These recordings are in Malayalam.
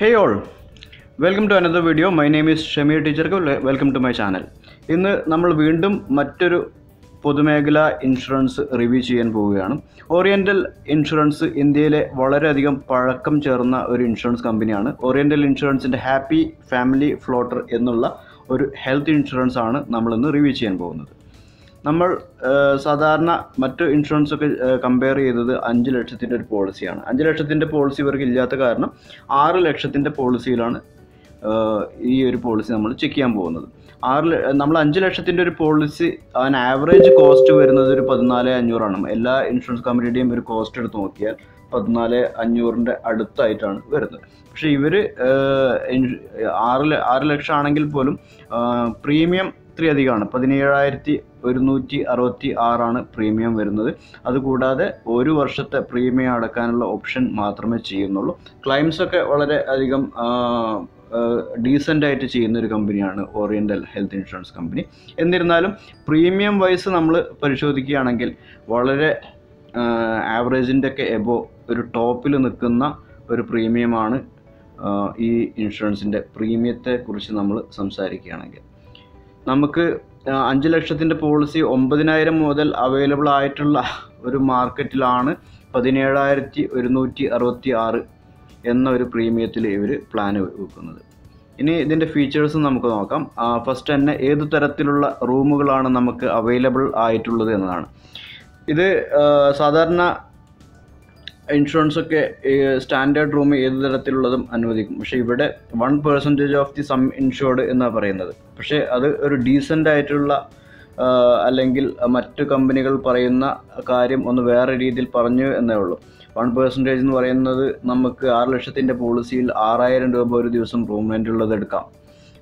Hey all welcome to another video my name is Shameer ടീച്ചർക്ക് വെൽക്കം ടു മൈ ചാനൽ ഇന്ന് നമ്മൾ വീണ്ടും മറ്റൊരു പൊതുമേഖല ഇൻഷുറൻസ് റിവ്യൂ ചെയ്യാൻ പോവുകയാണ്. ഓറിയന്റൽ ഇൻഷുറൻസ് ഇന്ത്യയിലെ വളരെയധികം പഴക്കം ചേർന്ന ഒരു ഇൻഷുറൻസ് കമ്പനിയാണ് ഓറിയന്റൽ ഇൻഷുറൻസിന്റെ ഹാപ്പി ഫാമിലി ഫ്ലോട്ടർ എന്നുള്ള ഒരു ഹെൽത്ത് ഇൻഷുറൻസ് ആണ് നമ്മളിന്ന് റിവ്യൂ ചെയ്യാൻ പോകുന്നത്. നമ്മൾ സാധാരണ മറ്റു ഇൻഷുറൻസ് ഒക്കെ കമ്പയർ ചെയ്തത് അഞ്ച് ലക്ഷത്തിന്റെ ഒരു പോളിസിയാണ് അഞ്ച് ലക്ഷത്തിന്റെ പോളിസി ഇവർക്ക് ഇല്ലാത്ത കാരണം ആറ് ലക്ഷത്തിന്റെ പോളിസിയിലാണ് ഈ ഒരു പോളിസി നമ്മൾ ചെക്ക് ചെയ്യാൻ പോകുന്നത്. ആറ് നമ്മൾ അഞ്ച് ലക്ഷത്തിന്റെ ഒരു പോളിസി അതിന് ആവറേജ് കോസ്റ്റ് വരുന്നത് ഒരു പതിനാല് അഞ്ഞൂറാണ്. എല്ലാ ഇൻഷുറൻസ് കമ്പനിയുടെയും ഒരു കോസ്റ്റ് എടുത്ത് നോക്കിയാൽ പതിനാല് അഞ്ഞൂറിന്റെ അടുത്തായിട്ടാണ് വരുന്നത്. പക്ഷേ ഇവർ ആറ് ആറ് ലക്ഷം ആണെങ്കിൽ പോലും പ്രീമിയം ഇത്രയധികമാണ് പതിനേഴായിരത്തി ഒരുന്നൂറ്റി അറുപത്തി ആറാണ് പ്രീമിയം വരുന്നത്. അതുകൂടാതെ ഒരു വർഷത്തെ പ്രീമിയം അടക്കാനുള്ള ഓപ്ഷൻ മാത്രമേ ചെയ്യുന്നുള്ളൂ. ക്ലൈംസൊക്കെ വളരെ അധികം ഡീസന്റ് ആയിട്ട് ചെയ്യുന്ന ഒരു കമ്പനിയാണ് ഓറിയന്റൽ ഹെൽത്ത് ഇൻഷുറൻസ് കമ്പനി. എന്നിരുന്നാലും പ്രീമിയം വൈസ് നമ്മൾ പരിശോധിക്കുകയാണെങ്കിൽ വളരെ ആവറേജിന്റെ ഒക്കെ എബോ ഒരു ടോപ്പിൽ നിൽക്കുന്ന ഒരു പ്രീമിയമാണ് ഈ ഇൻഷുറൻസിന്റെ പ്രീമിയത്തെ കുറിച്ച് നമ്മൾ സംസാരിക്കുകയാണെങ്കിൽ. നമുക്ക് അഞ്ച് ലക്ഷത്തിന്റെ പോളിസി ഒമ്പതിനായിരം മുതൽ അവൈലബിൾ ആയിട്ടുള്ള ഒരു മാർക്കറ്റിലാണ് പതിനേഴായിരത്തി ഒരുന്നൂറ്റി അറുപത്തി ആറ് എന്ന ഒരു പ്രീമിയത്തിൽ ഇവർ പ്ലാൻ വെക്കുന്നത്. ഇനി ഇതിന്റെ ഫീച്ചേഴ്സ് നമുക്ക് നോക്കാം. ഫസ്റ്റ് തന്നെ ഏത് തരത്തിലുള്ള റൂമുകളാണ് നമുക്ക് അവൈലബിൾ ആയിട്ടുള്ളത് എന്നതാണ്. ഇത് സാധാരണ ഇൻഷുറൻസ് ഒക്കെ സ്റ്റാൻഡേർഡ് റൂം ഏത് തരത്തിലുള്ളതും അനുവദിക്കും. പക്ഷേ ഇവിടെ one percentage of the sum insured എന്നാണ് പറയുന്നത്. പക്ഷേ അത് ഒരു ഡീസന്റ് ആയിട്ടുള്ള അല്ലെങ്കിൽ മറ്റു കമ്പനികൾ പറയുന്ന കാര്യം ഒന്ന് വേറെ രീതിയിൽ പറഞ്ഞു എന്നേ ഉള്ളൂ. വൺ പെർസെന്റേജ് എന്ന് പറയുന്നത് നമുക്ക് ആറ് ലക്ഷത്തിന്റെ പോളിസിയിൽ ആറായിരം രൂപ ഒരു ദിവസം റൂം റെന്റ് ഉള്ളത് എടുക്കാം.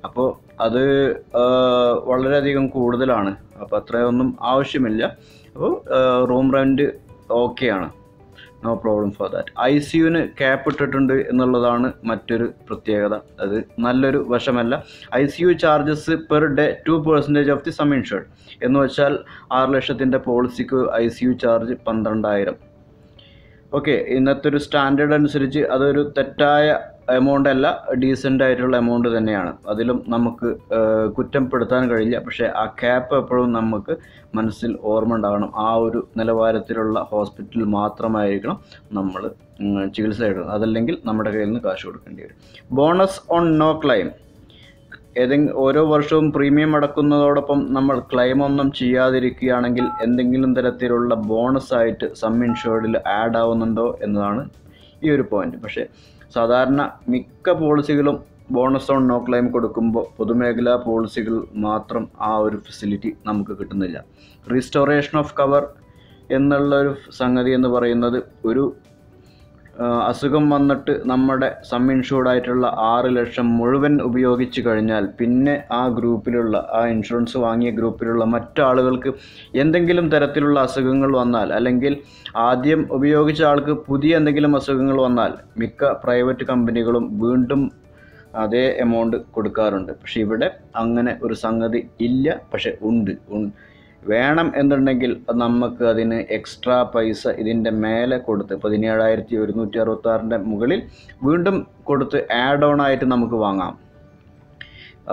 അപ്പോൾ അത് വളരെയധികം കൂടുതലാണ്. അപ്പോൾ അത്രയൊന്നും ആവശ്യമില്ല. അപ്പോൾ റൂം റെന്റ് ഓക്കെയാണ് no problem for that I C യുവിന് cap ഇട്ടിട്ടുണ്ട് എന്നുള്ളതാണ് മറ്റൊരു പ്രത്യേകത. അത് നല്ലൊരു വശമല്ല. I C U charges per day two percentage of the sum insured എന്ന് വെച്ചാൽ ആറ് ലക്ഷത്തിന്റെ പോളിസിക്ക് ഐ സി യു ചാർജ് പന്ത്രണ്ടായിരം. ഓക്കെ ഇന്നത്തെ ഒരു സ്റ്റാൻഡേർഡ് അനുസരിച്ച് അതൊരു തെറ്റായ എമൗണ്ട് അല്ല ഡീസന്റ് ആയിട്ടുള്ള എമൗണ്ട് തന്നെയാണ്. അതിലും നമുക്ക് കുറ്റം കുറ്റപ്പെടുത്താൻ കഴിയില്ല. പക്ഷേ ആ ക്യാപ്പ് എപ്പോഴും നമുക്ക് മനസ്സിൽ ഓർമ്മ ഉണ്ടാകണം. ആ ഒരു നിലവാരത്തിലുള്ള ഹോസ്പിറ്റൽ മാത്രമായിരിക്കണം നമ്മൾ ചികിത്സ എടുക്കുന്നത്. അതല്ലെങ്കിൽ നമ്മുടെ കയ്യിൽ നിന്ന് കാശ് കൊടുക്കേണ്ടി വരും. ബോണസ് ഓൺ നോ ക്ലെയിം ഏതെങ്കിലും ഓരോ വർഷവും പ്രീമിയം അടക്കുന്നതോടൊപ്പം നമ്മൾ ക്ലെയിം ഒന്നും ചെയ്യാതിരിക്കുകയാണെങ്കിൽ എന്തെങ്കിലും തരത്തിലുള്ള ബോണസ് ആയിട്ട് സം ഇൻഷുർഡിൽ ആഡ് ആവുന്നുണ്ടോ എന്നതാണ് ഈ ഒരു പോയിന്റ് പക്ഷേ സാധാരണ മിക്ക പോളിസികളും ബോണസ് ഓൺ നോ ക്ലെയിം കൊടുക്കുമ്പോൾ പൊതുമേഖലാ പോളിസികൾ മാത്രം ആ ഒരു ഫെസിലിറ്റി നമുക്ക് കിട്ടുന്നില്ല. റീസ്റ്റോറേഷൻ ഓഫ് കവർ എന്നുള്ള ഒരു സംഗതി എന്ന് പറയുന്നത് ഒരു അസുഖം വന്നിട്ട് നമ്മുടെ സം ഇൻഷുർഡ് ആയിട്ടുള്ള ആറ് ലക്ഷം മുഴുവൻ ഉപയോഗിച്ച് കഴിഞ്ഞാൽ പിന്നെ ആ ഗ്രൂപ്പിലുള്ള ആ ഇൻഷുറൻസ് വാങ്ങിയ ഗ്രൂപ്പിലുള്ള മറ്റാളുകൾക്ക് എന്തെങ്കിലും തരത്തിലുള്ള അസുഖങ്ങൾ വന്നാൽ അല്ലെങ്കിൽ ആദ്യം ഉപയോഗിച്ച ആൾക്ക് പുതിയ എന്തെങ്കിലും അസുഖങ്ങൾ വന്നാൽ മിക്ക പ്രൈവറ്റ് കമ്പനികളും വീണ്ടും അതേ എമൗണ്ട് കൊടുക്കാറുണ്ട്. പക്ഷെ ഇവിടെ അങ്ങനെ ഒരു സംഗതി ഇല്ല. പക്ഷെ ഉണ്ട്. വേണം എന്നുണ്ടെങ്കിൽ നമുക്ക് അതിന് എക്സ്ട്രാ പൈസ ഇതിന്റെ മേലെ കൊടുത്ത് പതിനേഴായിരത്തി ഒരുന്നൂറ്റി അറുപത്താറിന്റെ മുകളിൽ വീണ്ടും കൊടുത്ത് ആഡ് ഓൺ ആയിട്ട് നമുക്ക് വാങ്ങാം.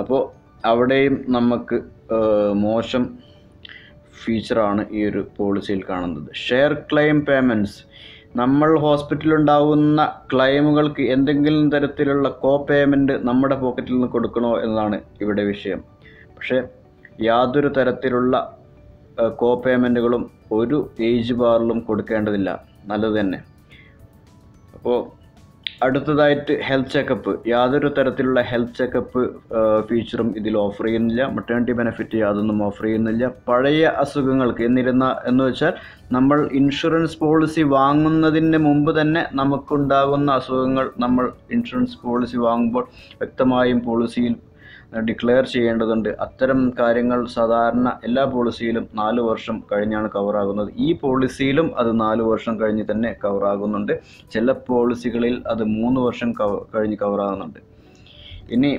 അപ്പോൾ അവിടെയും നമുക്ക് മോശം ഫീച്ചറാണ് ഈ ഒരു പോളിസിയിൽ കാണുന്നത്. ഷെയർ ക്ലെയിം പേയ്മെന്റ്സ് നമ്മൾ ഹോസ്പിറ്റലുണ്ടാവുന്ന ക്ലെയിമുകൾക്ക് എന്തെങ്കിലും തരത്തിലുള്ള കോ പേയ്മെന്റ് നമ്മുടെ പോക്കറ്റിൽ നിന്ന് കൊടുക്കണോ എന്നതാണ് ഇവിടെ വിഷയം. പക്ഷേ യാതൊരു തരത്തിലുള്ള കോ പേയ്മെന്റുകളും ഒരു ഏജ് ബാറിലും കൊടുക്കേണ്ടതില്ല. നല്ലത് തന്നെ. അപ്പോൾ അടുത്തതായിട്ട് ഹെൽത്ത് ചെക്കപ്പ് യാതൊരു തരത്തിലുള്ള ഹെൽത്ത് ചെക്കപ്പ് ഫീച്ചറും ഇതിൽ ഓഫർ ചെയ്യുന്നില്ല. മെറ്റേണിറ്റി ബെനിഫിറ്റ് യാതൊന്നും ഓഫർ ചെയ്യുന്നില്ല. പഴയ അസുഖങ്ങൾക്ക് എന്നിരുന്ന എന്ന് വെച്ചാൽ നമ്മൾ ഇൻഷുറൻസ് പോളിസി വാങ്ങുന്നതിന് മുമ്പ് തന്നെ നമുക്കുണ്ടാകുന്ന അസുഖങ്ങൾ നമ്മൾ ഇൻഷുറൻസ് പോളിസി വാങ്ങുമ്പോൾ വ്യക്തമായും പോളിസിയിൽ ഡിക്ലെയർ ചെയ്യേണ്ടതുണ്ട്. അത്തരം കാര്യങ്ങൾ സാധാരണ എല്ലാ പോളിസിയിലും നാല് വർഷം കഴിഞ്ഞാണ് കവറാകുന്നത് ഈ പോളിസിയിലും അത് നാല് വർഷം കഴിഞ്ഞ് തന്നെ കവറാകുന്നുണ്ട് ചില പോളിസികളിൽ അത് മൂന്ന് വർഷം കവ കഴിഞ്ഞ് കവറാകുന്നുണ്ട് ഇനി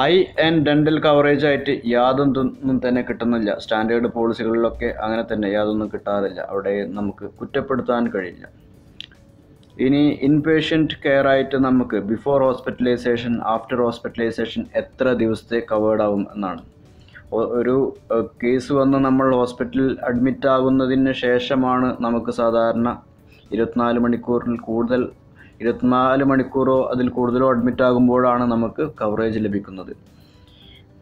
ഐ ആൻഡ് ഡെന്റൽ കവറേജ് ആയിട്ട് യാതൊന്നും തന്നെ കിട്ടുന്നില്ല. സ്റ്റാൻഡേർഡ് പോളിസികളിലൊക്കെ അങ്ങനെ തന്നെ യാതൊന്നും കിട്ടാറില്ല. അവിടെ നമുക്ക് കുറ്റപ്പെടുത്താൻ കഴിയില്ല. ഇനി ഇൻപേഷ്യന്റ് കെയർ ആയിട്ട് നമുക്ക് ബിഫോർ ഹോസ്പിറ്റലൈസേഷൻ ആഫ്റ്റർ ഹോസ്പിറ്റലൈസേഷൻ എത്ര ദിവസത്തെ കവേർഡ് ആവും എന്നാണ്. ഒരു കേസ് വന്ന് നമ്മൾ ഹോസ്പിറ്റലിൽ അഡ്മിറ്റ് ആകുന്നതിന് ശേഷമാണ് നമുക്ക് സാധാരണ ഇരുപത്തിനാല് മണിക്കൂറിൽ കൂടുതൽ ഇരുപത്തിനാല് മണിക്കൂറോ അതിൽ കൂടുതലോ അഡ്മിറ്റ് ആകുമ്പോഴാണ് നമുക്ക് കവറേജ് ലഭിക്കുന്നത്.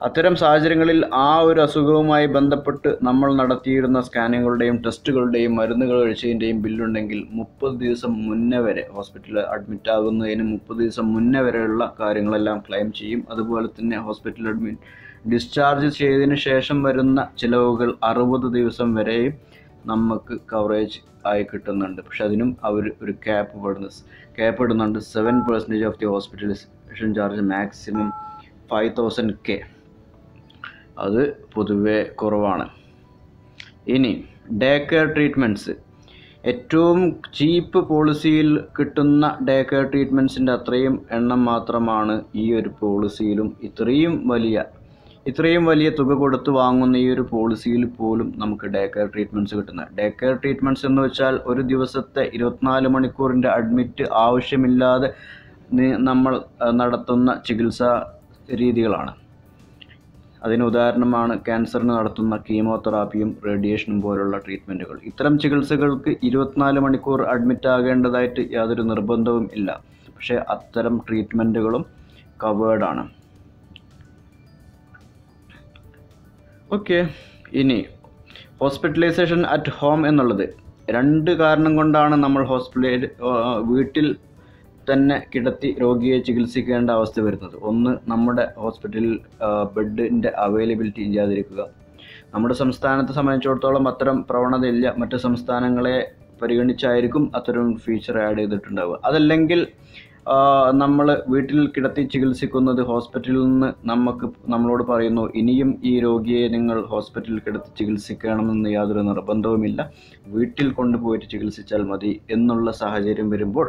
അത്തരം സാഹചര്യങ്ങളിൽ ആ ഒരു അസുഖവുമായി ബന്ധപ്പെട്ട് നമ്മൾ നടത്തിയിരുന്ന സ്കാനിങ്ങുകളുടെയും ടെസ്റ്റുകളുടെയും മരുന്നുകൾ കഴിച്ചതിന്റെയും ബില്ലുണ്ടെങ്കിൽ മുപ്പത് ദിവസം മുന്നേ വരെ ഹോസ്പിറ്റലിൽ അഡ്മിറ്റ് ആകുന്നതിന് മുപ്പത് ദിവസം മുന്നേ വരെയുള്ള കാര്യങ്ങളെല്ലാം ക്ലെയിം ചെയ്യും. അതുപോലെ തന്നെ ഹോസ്പിറ്റൽ അഡ്മിറ്റ് ഡിസ്ചാർജ് ചെയ്തതിന് ശേഷം വരുന്ന ചിലവുകൾ അറുപത് ദിവസം വരെയും നമുക്ക് കവറേജ് ആയി കിട്ടുന്നുണ്ട്. പക്ഷെ അതിനും അവർ ഒരു ക്യാപ്പ് പെടുന്ന ക്യാപ്പ് ഇടുന്നുണ്ട്. Seven percentage of the hospitalisation charge maximum five thousand K. അത് പൊതുവെ കുറവാണ്. ഇനി ഡേ കെയർ ട്രീറ്റ്മെന്റ്സ് ഏറ്റവും ചീപ്പ് പോളിസിയിൽ കിട്ടുന്ന ഡേ കെയർ ട്രീറ്റ്മെന്റ്സിന്റെ അത്രയും എണ്ണം മാത്രമാണ് ഈ ഒരു പോളിസിയിലും ഇത്രയും വലിയ ഇത്രയും വലിയ തുക കൊടുത്ത് വാങ്ങുന്ന ഈ ഒരു പോളിസിയിൽ പോലും നമുക്ക് ഡേ കെയർ ട്രീറ്റ്മെന്റ്സ് കിട്ടുന്നത്. ഡേ കെയർ ട്രീറ്റ്മെന്റ്സ് എന്ന് വെച്ചാൽ ഒരു ദിവസത്തെ ഇരുപത്തിനാല് മണിക്കൂറിന്റെ അഡ്മിറ്റ് ആവശ്യമില്ലാതെ നമ്മൾ നടത്തുന്ന ചികിത്സാ രീതികളാണ്. അതിന് ഉദാഹരണമാണ് ക്യാൻസറിന് നടത്തുന്ന കീമോതെറാപ്പിയും റേഡിയേഷനും പോലുള്ള ട്രീറ്റ്മെന്റുകൾ ഇത്തരം ചികിത്സകൾക്ക് ഇരുപത്തിനാല് മണിക്കൂർ അഡ്മിറ്റ് ആകേണ്ടതായിട്ട് യാതൊരു നിർബന്ധവും ഇല്ല. പക്ഷേ അത്തരം ട്രീറ്റ്മെന്റുകളും കവേർഡാണ്. ഓക്കെ ഇനി ഹോസ്പിറ്റലൈസേഷൻ അറ്റ് ഹോം എന്നുള്ളത്. രണ്ട് കാരണം കൊണ്ടാണ് നമ്മൾ ഹോസ്പിറ്റലൈ വീട്ടിൽ തന്നെ കിടത്തി രോഗിയെ ചികിത്സിക്കേണ്ട അവസ്ഥ വരുന്നത്. ഒന്ന് നമ്മുടെ ഹോസ്പിറ്റലിൽ ബെഡിന്റെ അവൈലബിലിറ്റി ഇല്ലാതിരിക്കുക. നമ്മുടെ സംസ്ഥാനത്തെ സംബന്ധിച്ചിടത്തോളം അത്തരം പ്രവണതയില്ല. മറ്റ് സംസ്ഥാനങ്ങളെ പരിഗണിച്ചായിരിക്കും അത്തരം ഫീച്ചർ ആഡ് ചെയ്തിട്ടുണ്ടാവുക. അതല്ലെങ്കിൽ നമ്മൾ വീട്ടിൽ കിടത്തി ചികിത്സിക്കുന്നത് ഹോസ്പിറ്റലിൽ നിന്ന് നമുക്ക് നമ്മളോട് പറയുന്നു ഇനിയും ഈ രോഗിയെ നിങ്ങൾ ഹോസ്പിറ്റലിൽ കിടത്തി ചികിത്സിക്കണമെന്ന് യാതൊരു നിർബന്ധവുമില്ല. വീട്ടിൽ കൊണ്ടുപോയിട്ട് ചികിത്സിച്ചാൽ മതി എന്നുള്ള സാഹചര്യം വരുമ്പോൾ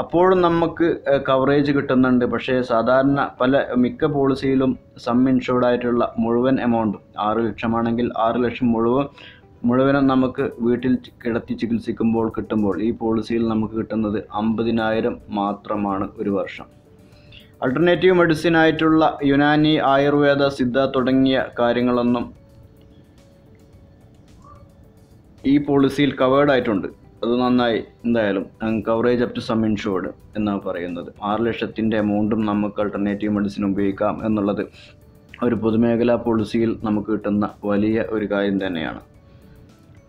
അപ്പോഴും നമുക്ക് കവറേജ് കിട്ടുന്നുണ്ട്. പക്ഷേ സാധാരണ പല മിക്ക പോളിസിയിലും സം ഇൻഷുർഡ് ആയിട്ടുള്ള മുഴുവൻ എമൗണ്ട് ആറ് ലക്ഷമാണെങ്കിൽ ആറ് ലക്ഷം മുഴുവൻ മുഴുവനും നമുക്ക് വീട്ടിൽ കിടത്തി ചികിത്സിക്കുമ്പോൾ കിട്ടുമ്പോൾ ഈ പോളിസിയിൽ നമുക്ക് കിട്ടുന്നത് അമ്പതിനായിരം മാത്രമാണ് ഒരു വർഷം. അൾട്ടർനേറ്റീവ് മെഡിസിൻ ആയിട്ടുള്ള യുനാനി ആയുർവേദ സിദ്ധ തുടങ്ങിയ കാര്യങ്ങളൊന്നും ഈ പോളിസിയിൽ കവേർഡ് ആയിട്ടുണ്ട്. അത് നന്നായി എന്തായാലും coverage up to sum insured എന്നാണ് പറയുന്നത്. ആറ് ലക്ഷത്തിന്റെ എമൗണ്ടും നമുക്ക് അൾട്ടർനേറ്റീവ് മെഡിസിൻ ഉപയോഗിക്കാം എന്നുള്ളത് ഒരു പൊതുമേഖലാ പോളിസിയിൽ നമുക്ക് കിട്ടുന്ന വലിയ ഒരു കാര്യം തന്നെയാണ്.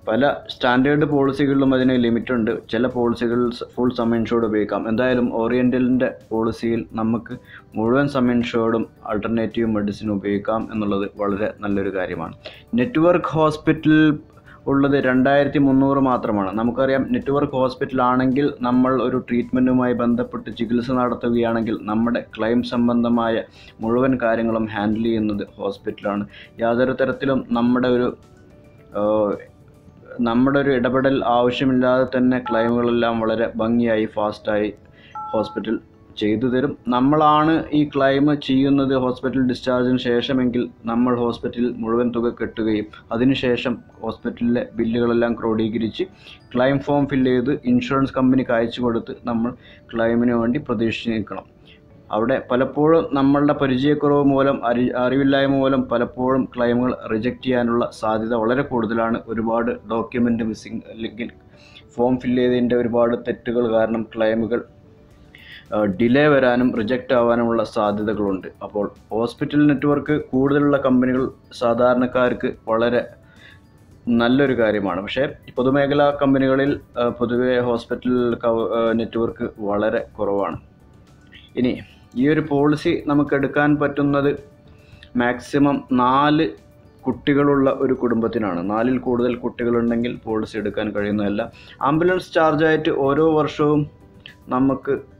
പല സ്റ്റാൻഡേർഡ് പോളിസികളിലും അതിന് ലിമിറ്റ് ഉണ്ട്. ചില പോളിസികൾ ഫുൾ സം ഇൻഷുർഡ് ഉപയോഗിക്കാം. എന്തായാലും ഓറിയന്റലിന്റെ പോളിസിയിൽ നമുക്ക് മുഴുവൻ സം ഇൻഷുർഡും അൾട്ടർനേറ്റീവ് മെഡിസിൻ ഉപയോഗിക്കാം എന്നുള്ളത് വളരെ നല്ലൊരു കാര്യമാണ്. നെറ്റ്വർക്ക് ഹോസ്പിറ്റൽ ഉള്ളത് രണ്ടായിരത്തി മുന്നൂറ് മാത്രമാണ്. നമുക്കറിയാം നെറ്റ്വർക്ക് ഹോസ്പിറ്റൽ ആണെങ്കിൽ നമ്മൾ ഒരു ട്രീറ്റ്മെന്റുമായി ബന്ധപ്പെട്ട് ചികിത്സ നടത്തുകയാണെങ്കിൽ നമ്മുടെ ക്ലെയിം സംബന്ധമായ മുഴുവൻ കാര്യങ്ങളും ഹാൻഡിൽ ചെയ്യുന്നത് ഹോസ്പിറ്റലാണ്. യാതൊരു തരത്തിലും നമ്മുടെ ഒരു നമ്മുടെ ഒരു ഇടപെടൽ ആവശ്യമില്ലാതെ തന്നെ ക്ലെയിമുകളെല്ലാം വളരെ ഭംഗിയായി ഫാസ്റ്റായി ഹോസ്പിറ്റൽ ചെയ്തു തരും. നമ്മളാണ് ഈ ക്ലെയിം ചെയ്യുന്നത് ഹോസ്പിറ്റൽ ഡിസ്ചാർജിന് ശേഷമെങ്കിൽ നമ്മൾ ഹോസ്പിറ്റലിൽ മുഴുവൻ തുക കെട്ടുകയും അതിനുശേഷം ഹോസ്പിറ്റലിലെ ബില്ലുകളെല്ലാം ക്രോഡീകരിച്ച് ക്ലെയിം ഫോം ഫില്ല് ചെയ്ത് ഇൻഷുറൻസ് കമ്പനിക്ക് അയച്ചു കൊടുത്ത് നമ്മൾ ക്ലെയിമിന് വേണ്ടി പ്രതീക്ഷിച്ച് നിൽക്കണം. അവിടെ പലപ്പോഴും നമ്മളുടെ പരിചയക്കുറവ് മൂലം അരി അറിവില്ലായ്മ മൂലം പലപ്പോഴും ക്ലെയിമുകൾ റിജക്റ്റ് ചെയ്യാനുള്ള സാധ്യത വളരെ കൂടുതലാണ്. ഒരുപാട് ഡോക്യുമെന്റ് മിസ്സിങ് അല്ലെങ്കിൽ ഫോം ഫില്ല് ചെയ്തതിന്റെ ഒരുപാട് തെറ്റുകൾ കാരണം ക്ലെയിമുകൾ ഡിലേ വരാനും റിജക്റ്റ് ആവാനുമുള്ള സാധ്യതകളുണ്ട്. അപ്പോൾ ഹോസ്പിറ്റൽ നെറ്റ്വർക്ക് കൂടുതലുള്ള കമ്പനികൾ സാധാരണക്കാർക്ക് വളരെ നല്ലൊരു കാര്യമാണ്. പക്ഷേ പൊതുമേഖലാ കമ്പനികളിൽ പൊതുവെ ഹോസ്പിറ്റൽ നെറ്റ്വർക്ക് വളരെ കുറവാണ്. ഇനി ഈ ഒരു പോളിസി നമുക്ക് എടുക്കാൻ പറ്റുന്നത് മാക്സിമം നാല് കുട്ടികളുള്ള ഒരു കുടുംബത്തിനാണ്. നാലിൽ കൂടുതൽ കുട്ടികളുണ്ടെങ്കിൽ പോളിസി എടുക്കാൻ കഴിയുന്നതല്ല. ആംബുലൻസ് ചാർജായിട്ട് ഓരോ വർഷവും നമുക്ക്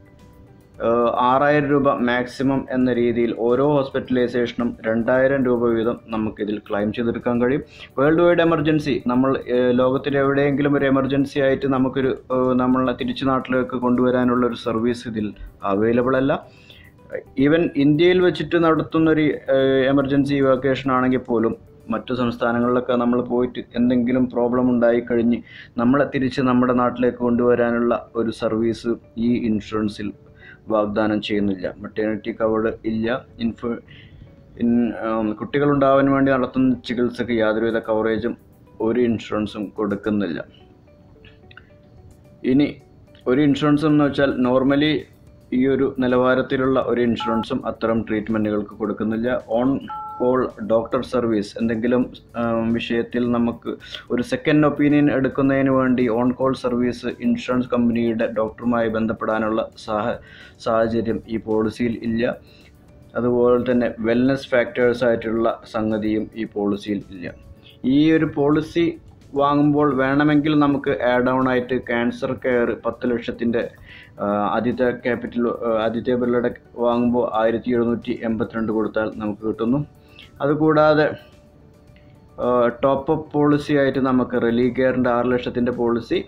ആറായിരം രൂപ മാക്സിമം എന്ന രീതിയിൽ ഓരോ ഹോസ്പിറ്റലൈസേഷനും രണ്ടായിരം രൂപ വീതം നമുക്കിതിൽ ക്ലെയിം ചെയ്തെടുക്കാൻ കഴിയും. വേൾഡ് വൈഡ് എമർജൻസി നമ്മൾ ലോകത്തിന്റെ എവിടെയെങ്കിലും ഒരു എമർജൻസി ആയിട്ട് നമുക്കൊരു നമ്മളെ തിരിച്ചു നാട്ടിലേക്ക് കൊണ്ടുവരാനുള്ള ഒരു സർവീസ് ഇതിൽ അവൈലബിൾ അല്ല. ഈവൻ ഇന്ത്യയിൽ വെച്ചിട്ട് നടത്തുന്നൊരു എമർജൻസി ഇവാക്വേഷൻ ആണെങ്കിൽ പോലും മറ്റു സംസ്ഥാനങ്ങളിലൊക്കെ നമ്മൾ പോയിട്ട് എന്തെങ്കിലും പ്രോബ്ലം ഉണ്ടായി കഴിഞ്ഞ് നമ്മളെ തിരിച്ച് നമ്മുടെ നാട്ടിലേക്ക് കൊണ്ടുവരാനുള്ള ഒരു സർവീസ് ഈ ഇൻഷുറൻസിൽ വാഗ്ദാനം ചെയ്യുന്നില്ല. മെറ്റേണിറ്റി കവേഡ് ഇല്ല. ഇൻഫു ഇൻ കുട്ടികളുണ്ടാവാൻ വേണ്ടി നടത്തുന്ന ചികിത്സയ്ക്ക് യാതൊരുവിധ കവറേജും ഒരു ഇൻഷുറൻസും കൊടുക്കുന്നില്ല. ഇനി ഒരു ഇൻഷുറൻസ് എന്ന് വെച്ചാൽ നോർമലി ഈ ഒരു നിലവാരത്തിലുള്ള ഒരു ഇൻഷുറൻസും അത്തരം ട്രീറ്റ്മെന്റുകൾക്ക് കൊടുക്കുന്നില്ല. ഓൺ കോൾ ഡോക്ടർ സർവീസ് എന്തെങ്കിലും വിഷയത്തിൽ നമുക്ക് ഒരു സെക്കൻഡ് ഒപ്പീനിയൻ എടുക്കുന്നതിന് വേണ്ടി ഓൺ കോൾ സർവീസ് ഇൻഷുറൻസ് കമ്പനിയുടെ ഡോക്ടറുമായി ബന്ധപ്പെടാനുള്ള സാഹ സാഹചര്യം ഈ പോളിസിയിൽ ഇല്ല. അതുപോലെ തന്നെ വെൽനസ് ഫാക്ടേഴ്സ് ആയിട്ടുള്ള സംഗതിയും ഈ പോളിസിയിൽ ഇല്ല. ഈ ഒരു പോളിസി വാങ്ങുമ്പോൾ വേണമെങ്കിൽ നമുക്ക് ആഡ് ഓൺ ആയിട്ട് ക്യാൻസർ കെയർ പത്ത് ലക്ഷത്തിന്റെ ആദ്യത്തെ ക്യാപിറ്റൽ ആദ്യത്തെ ബിർളയുടെ വാങ്ങുമ്പോൾ ആയിരത്തി എഴുന്നൂറ്റി എൺപത്തിരണ്ട് കൊടുത്താൽ നമുക്ക് കിട്ടുന്നു. അതുകൂടാതെ ടോപ്പ് അപ്പ് പോളിസി ആയിട്ട് നമുക്ക് റിലീ കെയറിന്റെ ആറ് ലക്ഷത്തിന്റെ പോളിസി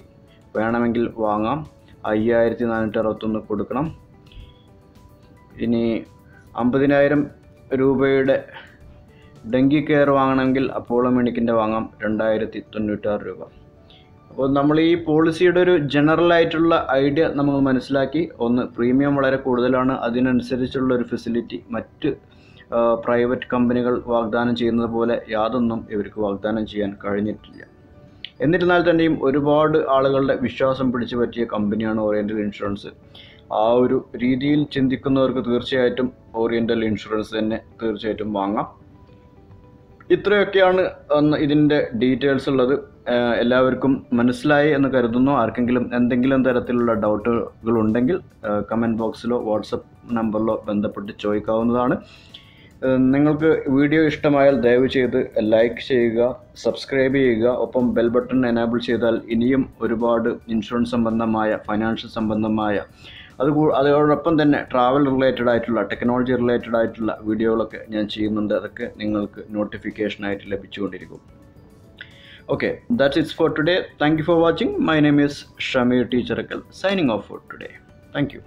വേണമെങ്കിൽ വാങ്ങാം. അയ്യായിരത്തി നാനൂറ്റി അറുപത്തൊന്ന് കൊടുക്കണം. ഇനി അമ്പതിനായിരം രൂപയുടെ ഡെങ്കി കെയർ വാങ്ങണമെങ്കിൽ അപ്പോളോ മെഡിക്കിന്റെ വാങ്ങാം. രണ്ടായിരത്തി തൊണ്ണൂറ്റാറ് രൂപ. അപ്പോൾ നമ്മൾ ഈ പോളിസിയുടെ ഒരു ജനറൽ ആയിട്ടുള്ള ഐഡിയ നമ്മൾ മനസ്സിലാക്കി. ഒന്ന് പ്രീമിയം വളരെ കൂടുതലാണ്. അതിനനുസരിച്ചുള്ള ഒരു ഫെസിലിറ്റി മറ്റ് പ്രൈവറ്റ് കമ്പനികൾ വാഗ്ദാനം ചെയ്യുന്നത് പോലെ യാതൊന്നും ഇവർക്ക് വാഗ്ദാനം ചെയ്യാൻ കഴിഞ്ഞിട്ടില്ല. എന്നിരുന്നാൽ തന്നെയും ഒരുപാട് ആളുകളുടെ വിശ്വാസം പിടിച്ചു പറ്റിയ കമ്പനിയാണ് ഓറിയന്റൽ ഇൻഷുറൻസ് ആ ഒരു രീതിയിൽ ചിന്തിക്കുന്നവർക്ക് തീർച്ചയായിട്ടും ഓറിയന്റൽ ഇൻഷുറൻസ് തന്നെ തീർച്ചയായിട്ടും വാങ്ങാം. ഇത്രയൊക്കെയാണ് ഇതിന്റെ ഡീറ്റെയിൽസ് ഉള്ളത്. എല്ലാവർക്കും മനസ്സിലായി എന്ന് കരുതുന്നു. ആർക്കെങ്കിലും എന്തെങ്കിലും തരത്തിലുള്ള ഡൗട്ടുകൾ ഉണ്ടെങ്കിൽ കമന്റ് ബോക്സിലോ വാട്സപ്പ് നമ്പറിലോ ബന്ധപ്പെട്ട് ചോദിക്കാവുന്നതാണ്. നിങ്ങൾക്ക് വീഡിയോ ഇഷ്ടമായാൽ ദയവ് ചെയ്ത് ലൈക്ക് ചെയ്യുക സബ്സ്ക്രൈബ് ചെയ്യുക. ഒപ്പം ബെൽ ബട്ടൺ എനാബിൾ ചെയ്താൽ ഇനിയും ഒരുപാട് ഇൻഷുറൻസ് സംബന്ധമായ ഫൈനാൻഷ്യൽ സംബന്ധമായ അത് അതോടൊപ്പം തന്നെ ട്രാവൽ റിലേറ്റഡ് ആയിട്ടുള്ള ടെക്നോളജി റിലേറ്റഡ് ആയിട്ടുള്ള വീഡിയോകളൊക്കെ ഞാൻ ചെയ്യുന്നുണ്ട്. അതൊക്കെ നിങ്ങൾക്ക് നോട്ടിഫിക്കേഷനായിട്ട് ലഭിച്ചുകൊണ്ടിരിക്കും. okay that's it for today. Thank you for watching. My name is shamir teacher signing off for today. Thank you.